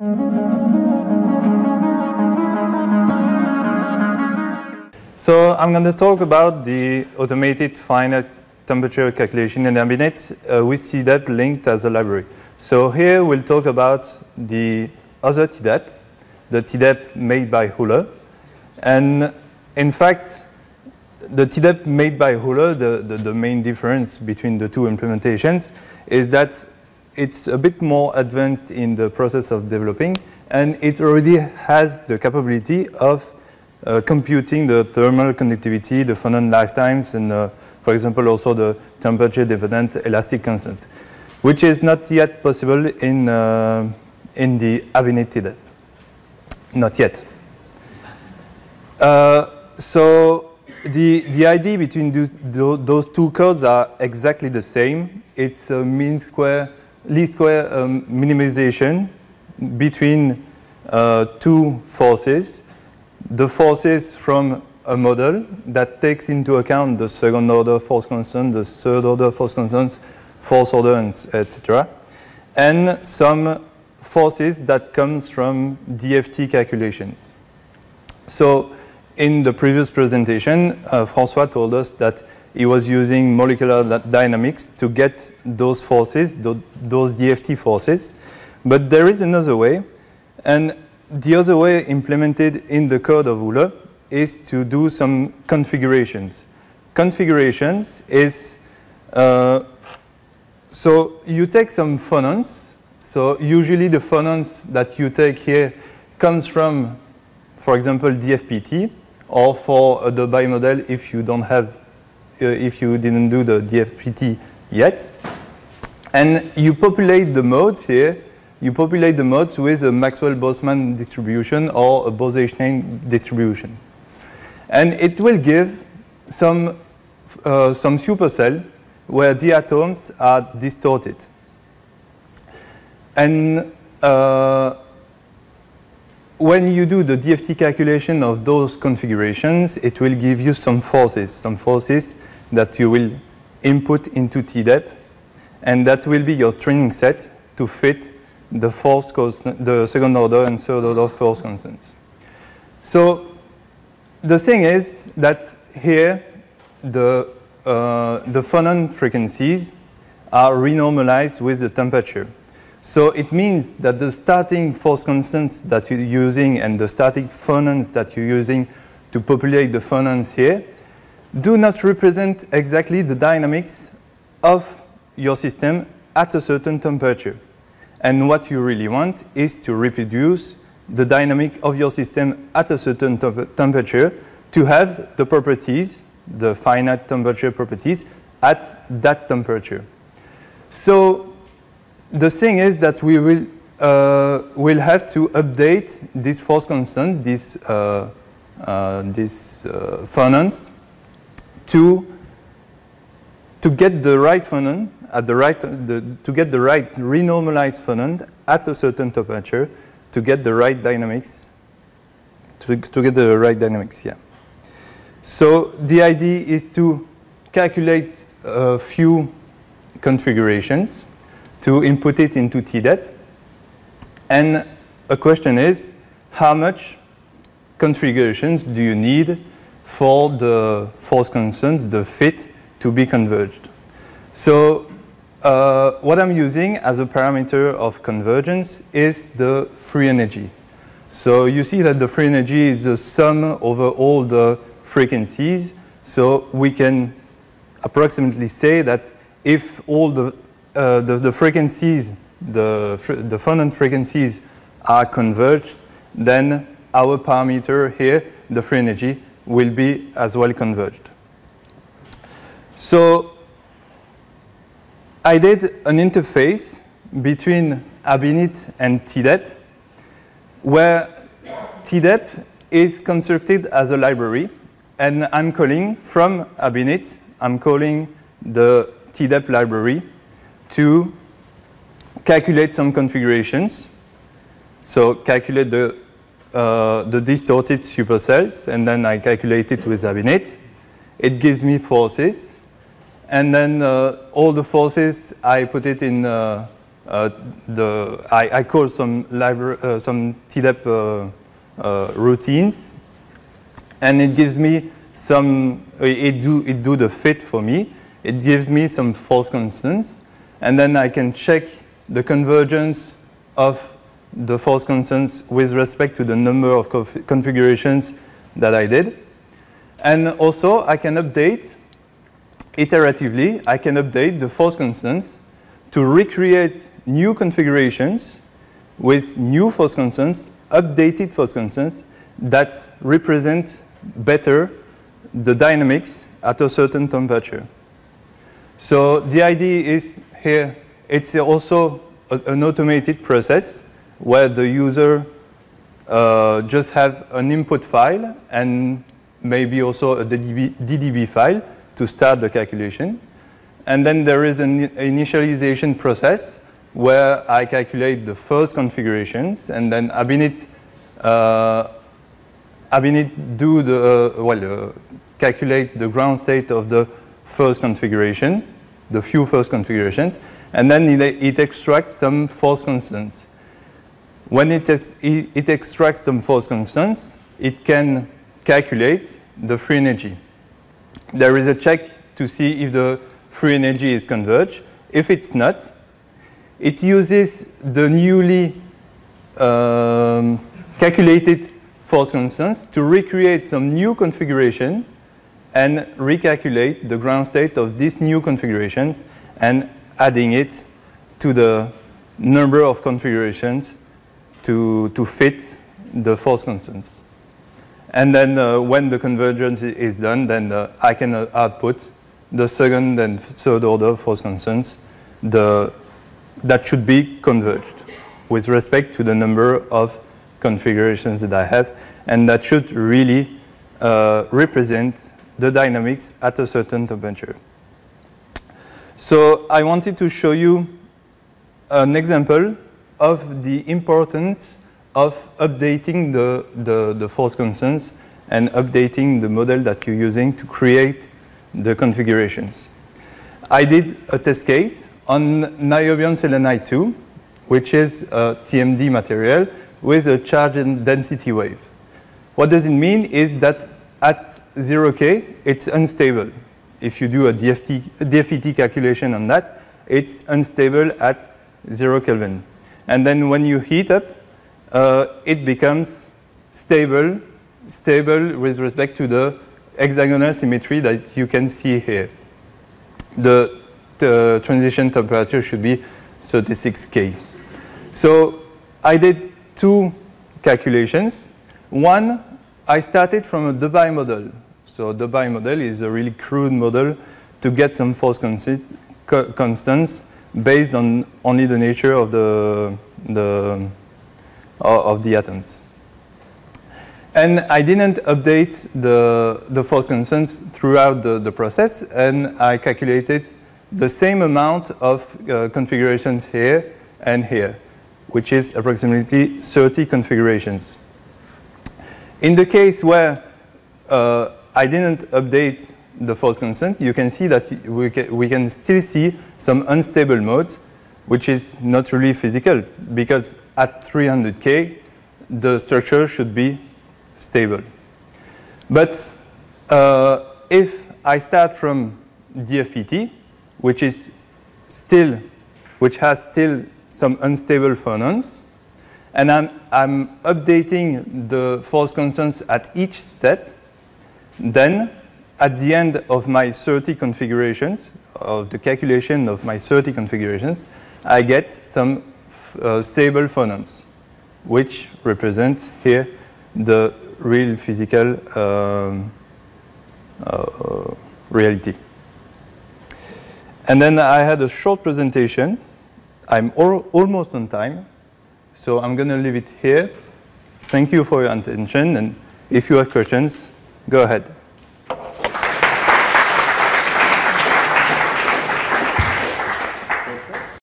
So I'm going to talk about the automated finite temperature calculation in Abinit uh, with TDEP linked as a library. So here we'll talk about the other TDEP, the TDEP made by Olle. And in fact, the TDEP made by Olle, the, the, the, main difference between the two implementations is that it's a bit more advanced in the process of developing and it already has the capability of uh, computing the thermal conductivity, the phonon lifetimes, and uh, for example also the temperature dependent elastic constant, which is not yet possible in, uh, in the Abinit TDEP. Not yet. Uh, so the, the idea between those, those two codes are exactly the same. It's a mean square, least square um, minimization between uh, two forces the forces from a model that takes into account the second order force constant, the third order force constant, force order, etc. And some forces that comes from DFT calculations. So in the previous presentation, uh, François told us that he was using molecular dynamics to get those forces, those DFT forces. But there is another way. And the other way implemented in the code of Olle is to do some configurations. Configurations is, uh, so you take some phonons. So usually the phonons that you take here comes from, for example, DFPT, or for the Debye model if you don't have, if you didn't do the DFPT yet. And you populate the modes here you populate the modes with a Maxwell-Boltzmann distribution or a Bose-Einstein distribution. And it will give some, uh, some supercell where the atoms are distorted. And uh, when you do the DFT calculation of those configurations, it will give you some forces, some forces that you will input into TDEP, and that will be your training set to fit the force the second order and third order force constants. So the thing is that here the, uh, the phonon frequencies are renormalized with the temperature. So it means that the starting force constants that you're using and the static phonons that you're using to populate the phonons here do not represent exactly the dynamics of your system at a certain temperature. And what you really want is to reproduce the dynamic of your system at a certain temperature to have the properties, the finite temperature properties, at that temperature. So the thing is that we will, uh, will have to update this force constant, this, uh, uh, this uh, phonons, to, to get the right phonon at the right, the, to get the right renormalized phonon at a certain temperature to get the right dynamics, to, to get the right dynamics, yeah. So the idea is to calculate a few configurations to input it into TDEP. And a question is, how much configurations do you need for the force constant, the fit, to be converged? So uh, what I'm using as a parameter of convergence is the free energy. So you see that the free energy is the sum over all the frequencies. So we can approximately say that if all the, uh, the, the, frequencies, the, the phonon frequencies are converged, then our parameter here, the free energy, will be as well converged. So I did an interface between Abinit and TDEP, where TDEP is constructed as a library, and I'm calling from Abinit, I'm calling the TDEP library to calculate some configurations. So calculate the, uh, the distorted supercells, and then I calculate it with Abinit. It gives me forces, and then uh, all the forces, I put it in uh, uh, the, I, I, call some, library, uh, some TDEP uh, routines, and it gives me some, it do, it do the fit for me. It gives me some force constants, and then I can check the convergence of the force constants with respect to the number of conf configurations that I did. And also, I can update iteratively, I can update the force constants to recreate new configurations with new force constants, updated force constants that represent better the dynamics at a certain temperature. So the idea is here, it's also an automated process where the user uh, just have an input file and maybe also a DDB, DDB file to start the calculation. And then there is an initialization process where I calculate the first configurations and then Abinit, uh, Abinit do the, uh, well, uh, calculate the ground state of the first configuration, the few first configurations, and then it, it extracts some force constants. When it, ex it extracts some force constants, it can calculate the free energy. There is a check to see if the free energy is converged. If it's not, it uses the newly um, calculated force constants to recreate some new configuration and recalculate the ground state of these new configurations and adding it to the number of configurations to, to fit the force constants. And then uh, when the convergence is done, then uh, I can uh, output the second and third order force constants the, that should be converged with respect to the number of configurations that I have. And that should really uh, represent the dynamics at a certain temperature. So I wanted to show you an example of the importance of updating the, the, the force constants and updating the model that you're using to create the configurations. I did a test case on niobium selenide 2, which is a TMD material with a charge and density wave. What does it mean is that at 0K, it's unstable. If you do a DFT, calculation on that, it's unstable at 0 Kelvin. And then when you heat up, uh, it becomes stable, stable with respect to the hexagonal symmetry that you can see here. The, the transition temperature should be 36 K. So I did two calculations. One, I started from a Debye model. So Debye model is a really crude model to get some force constants based on only the nature of the, the, of the atoms. And I didn't update the, the force constants throughout the, the process, and I calculated the same amount of uh, configurations here and here, which is approximately 30 configurations. In the case where uh, I didn't update the force constant, you can see that we, ca we can still see some unstable modes, which is not really physical, because at 300K, the structure should be stable. But uh, if I start from DFPT, which is still, which has still some unstable phonons, and I'm, I'm updating the force constants at each step, then at the end of my 30 configurations, of the calculation of my 30 configurations, I get some uh, stable phonons, which represent here the real physical um, uh, reality. And then I had a short presentation. I'm almost on time, so I'm going to leave it here. Thank you for your attention, and if you have questions, go ahead.